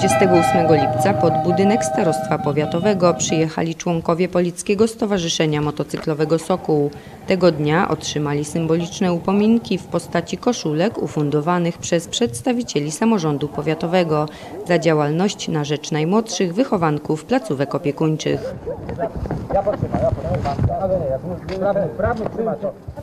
28 lipca pod budynek Starostwa Powiatowego przyjechali członkowie Polickiego Stowarzyszenia Motocyklowego Sokół. Tego dnia otrzymali symboliczne upominki w postaci koszulek ufundowanych przez przedstawicieli samorządu powiatowego za działalność na rzecz najmłodszych wychowanków placówek opiekuńczych.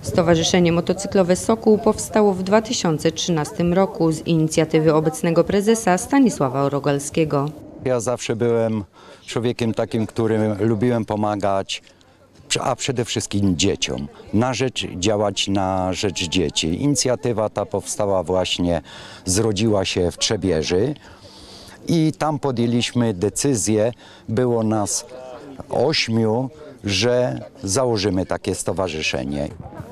Stowarzyszenie Motocyklowe Sokół powstało w 2013 roku z inicjatywy obecnego prezesa Stanisława Rogalskiego. Ja zawsze byłem człowiekiem takim, którym lubiłem pomagać, a przede wszystkim dzieciom, na rzecz, działać na rzecz dzieci. Inicjatywa ta powstała właśnie, zrodziła się w Trzebieży i tam podjęliśmy decyzję, było nas ośmiu, że założymy takie stowarzyszenie.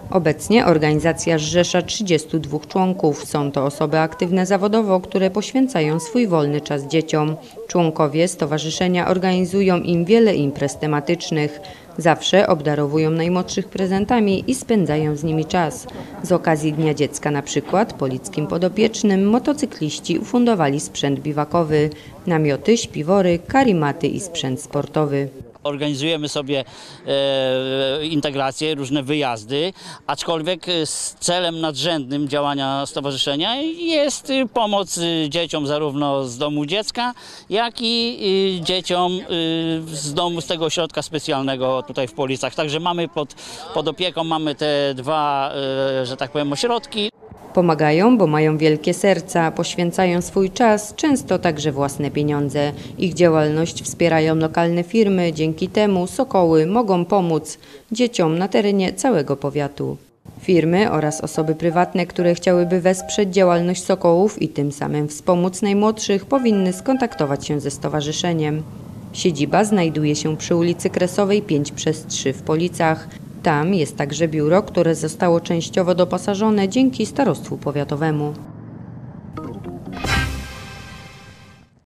Obecnie organizacja zrzesza 32 członków. Są to osoby aktywne zawodowo, które poświęcają swój wolny czas dzieciom. Członkowie stowarzyszenia organizują im wiele imprez tematycznych. Zawsze obdarowują najmłodszych prezentami i spędzają z nimi czas. Z okazji Dnia Dziecka na przykład polickim podopiecznym motocykliści ufundowali sprzęt biwakowy, namioty, śpiwory, karimaty i sprzęt sportowy. Organizujemy sobie e, integracje, różne wyjazdy, aczkolwiek e, z celem nadrzędnym działania stowarzyszenia jest e, pomoc e, dzieciom zarówno z domu dziecka, jak i dzieciom z domu, z tego ośrodka specjalnego tutaj w Policach. Także mamy pod, pod opieką mamy te dwa, że tak powiem, ośrodki. Pomagają, bo mają wielkie serca, poświęcają swój czas, często także własne pieniądze. Ich działalność wspierają lokalne firmy, dzięki temu sokoły mogą pomóc dzieciom na terenie całego powiatu. Firmy oraz osoby prywatne, które chciałyby wesprzeć działalność sokołów i tym samym wspomóc najmłodszych, powinny skontaktować się ze stowarzyszeniem. Siedziba znajduje się przy ulicy Kresowej 5 przez 3 w Policach. Tam jest także biuro, które zostało częściowo doposażone dzięki starostwu powiatowemu.